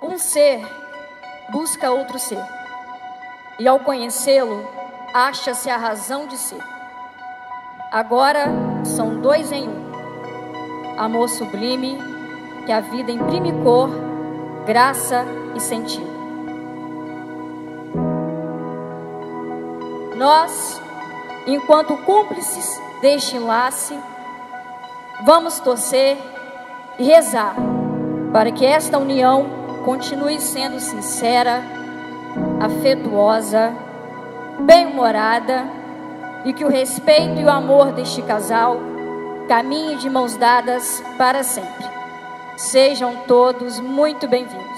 Um ser busca outro ser, e ao conhecê-lo, acha-se a razão de ser. Agora são dois em um. Amor sublime, que a vida imprime cor, graça e sentido. Nós, enquanto cúmplices deste enlace, vamos torcer e rezar para que esta união continue sendo sincera, afetuosa, bem-humorada e que o respeito e o amor deste casal caminhem de mãos dadas para sempre. Sejam todos muito bem-vindos.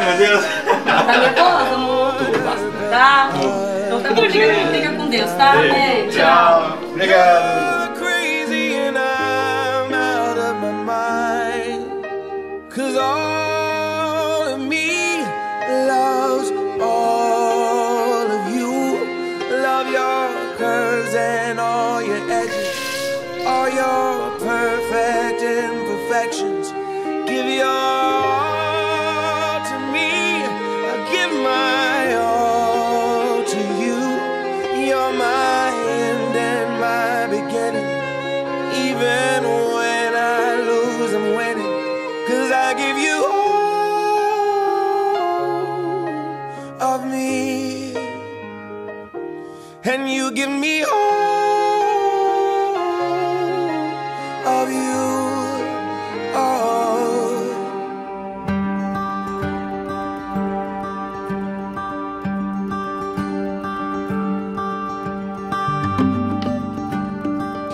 meu Deus. Tá nervosa, amor? Tá? Então tá bom, diga que fica com Deus, tá? Beijo. Tchau. Obrigado. Cause all and you give me all of you.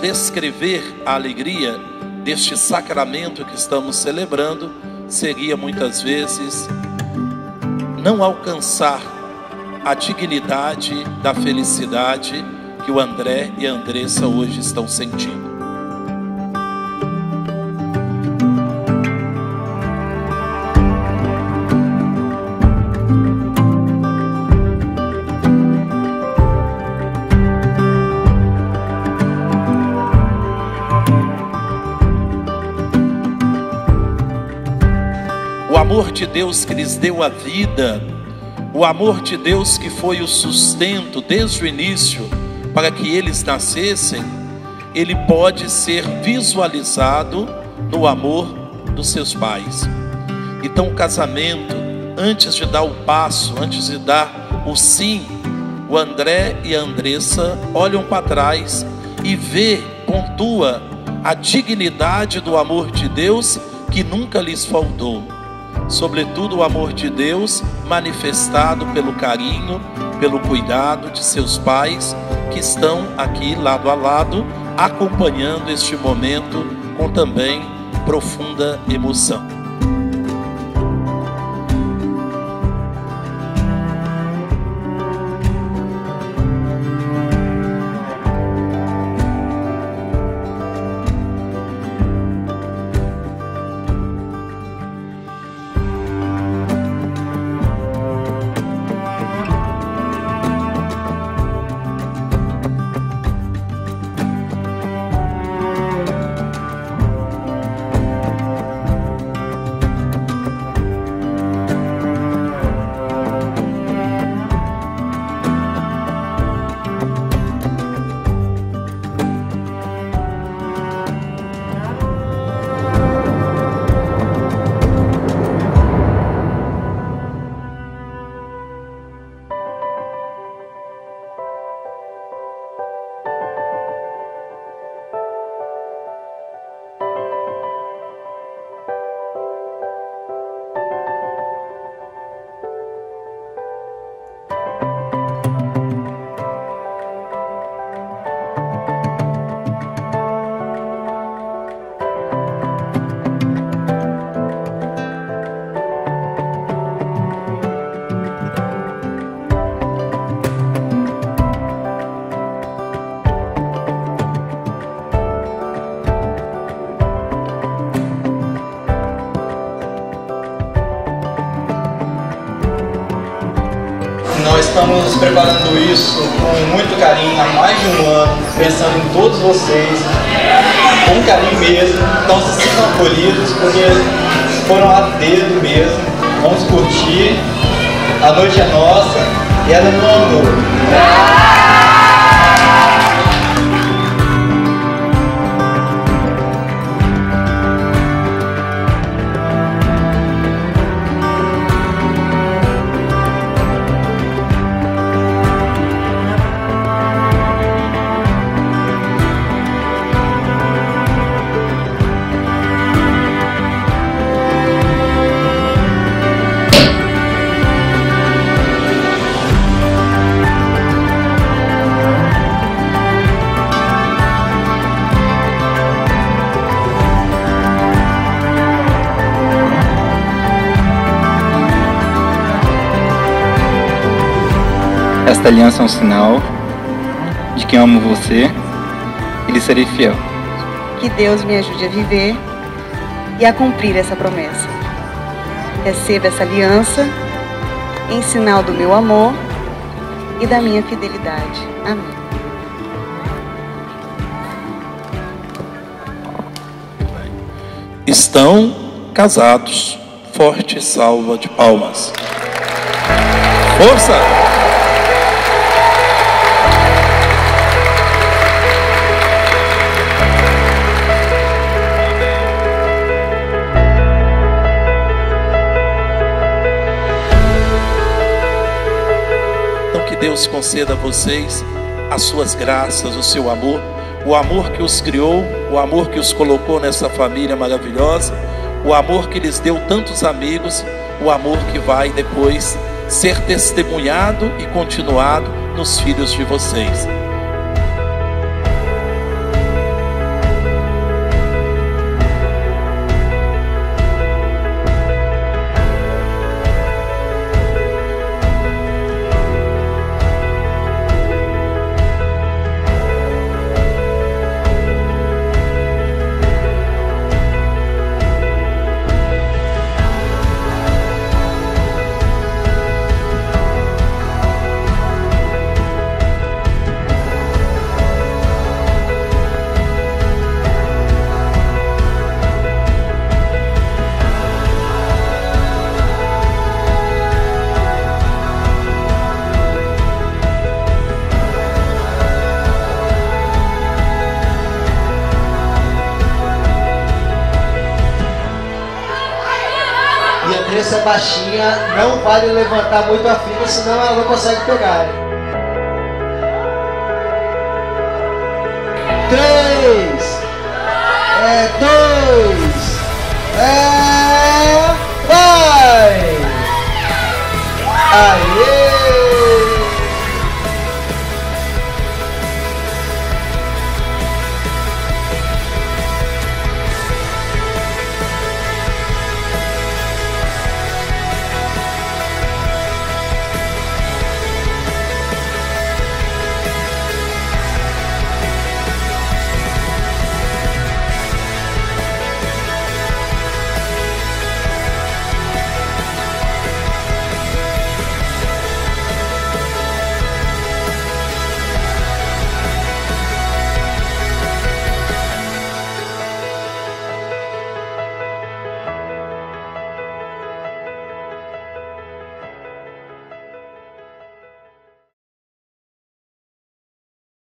Descrever a alegria deste sacramento que estamos celebrando seria muitas vezes não alcançar a dignidade da felicidade que o André e a Andressa hoje estão sentindo. O amor de Deus que lhes deu a vida o amor de Deus que foi o sustento desde o início para que eles nascessem, ele pode ser visualizado no amor dos seus pais. Então, o casamento, antes de dar o passo, antes de dar o sim, o André e a Andressa olham para trás e vê, pontua a dignidade do amor de Deus que nunca lhes faltou sobretudo o amor de Deus manifestado pelo carinho, pelo cuidado de seus pais que estão aqui lado a lado, acompanhando este momento com também profunda emoção. Estamos preparando isso com muito carinho há mais de um ano, pensando em todos vocês, com carinho mesmo. Então se sintam acolhidos, porque foram a dedo mesmo. Vamos curtir. A noite é nossa e ela é no amor. Esta aliança é um sinal de que amo você e lhe serei fiel. Que Deus me ajude a viver e a cumprir essa promessa. Receba essa aliança em sinal do meu amor e da minha fidelidade. Amém. Estão casados. Forte salva de palmas. Força! Deus conceda a vocês as suas graças, o seu amor, o amor que os criou, o amor que os colocou nessa família maravilhosa, o amor que lhes deu tantos amigos, o amor que vai depois ser testemunhado e continuado nos filhos de vocês. cabeça baixinha, não vale levantar muito a fita, senão ela não consegue pegar. Três, é dois, é